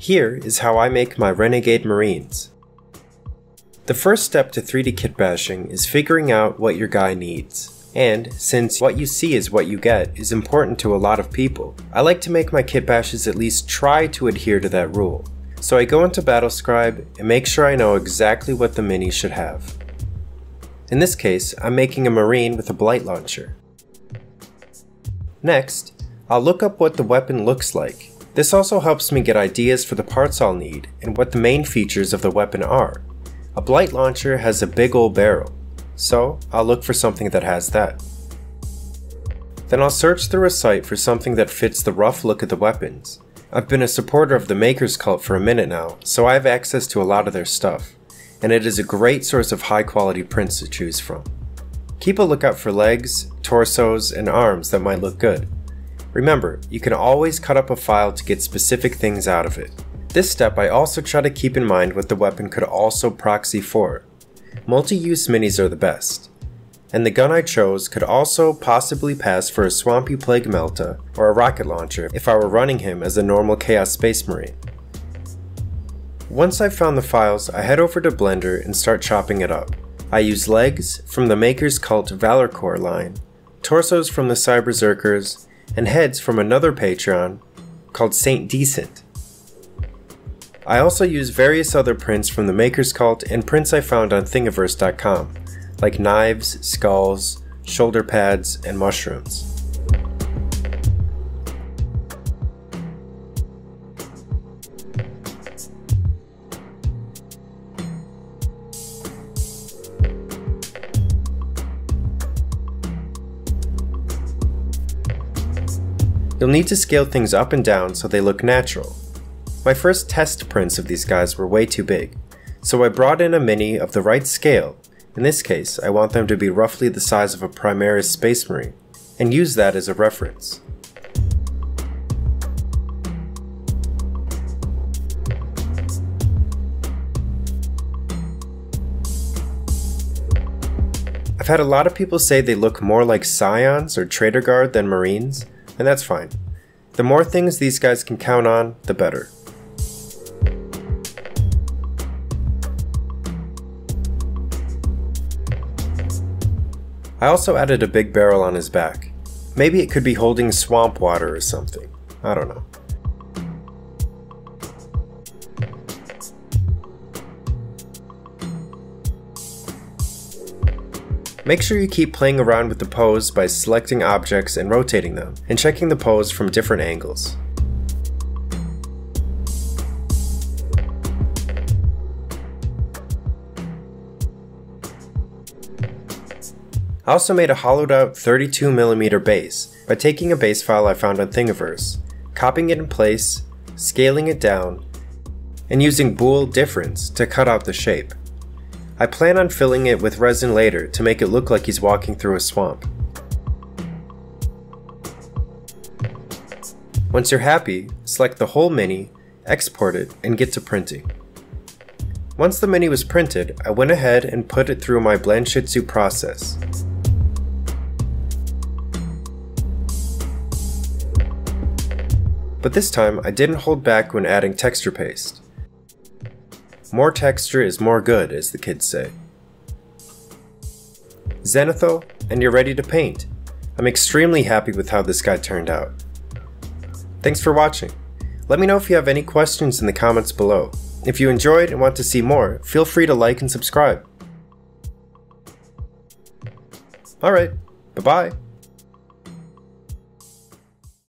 Here is how I make my Renegade Marines. The first step to 3D kit bashing is figuring out what your guy needs. And since what you see is what you get is important to a lot of people, I like to make my kit bashes at least try to adhere to that rule. So I go into Battlescribe and make sure I know exactly what the mini should have. In this case, I'm making a Marine with a Blight Launcher. Next, I'll look up what the weapon looks like this also helps me get ideas for the parts I'll need and what the main features of the weapon are. A Blight Launcher has a big old barrel, so I'll look for something that has that. Then I'll search through a site for something that fits the rough look of the weapons. I've been a supporter of the Makers Cult for a minute now, so I have access to a lot of their stuff, and it is a great source of high quality prints to choose from. Keep a lookout for legs, torsos, and arms that might look good. Remember, you can always cut up a file to get specific things out of it. This step I also try to keep in mind what the weapon could also proxy for. Multi-use minis are the best. And the gun I chose could also possibly pass for a Swampy Plague Melta or a rocket launcher if I were running him as a normal Chaos Space Marine. Once I've found the files, I head over to Blender and start chopping it up. I use legs from the Maker's Cult Valor Core line, torsos from the Cyberberserkers, and heads from another Patreon called Saint Decent. I also use various other prints from the Maker's Cult and prints I found on Thingiverse.com, like knives, skulls, shoulder pads, and mushrooms. You'll need to scale things up and down so they look natural. My first test prints of these guys were way too big, so I brought in a mini of the right scale, in this case I want them to be roughly the size of a Primaris Space Marine, and use that as a reference. I've had a lot of people say they look more like Scions or Traitor Guard than Marines, and that's fine. The more things these guys can count on, the better. I also added a big barrel on his back. Maybe it could be holding swamp water or something. I don't know. Make sure you keep playing around with the pose by selecting objects and rotating them, and checking the pose from different angles. I also made a hollowed out 32mm base by taking a base file I found on Thingiverse, copying it in place, scaling it down, and using bool difference to cut out the shape. I plan on filling it with resin later to make it look like he's walking through a swamp. Once you're happy, select the whole mini, export it, and get to printing. Once the mini was printed, I went ahead and put it through my Blanchitsu process. But this time, I didn't hold back when adding texture paste. More texture is more good, as the kids say. Zenithal, and you're ready to paint. I'm extremely happy with how this guy turned out. Thanks for watching. Let me know if you have any questions in the comments below. If you enjoyed and want to see more, feel free to like and subscribe. Alright, bye bye.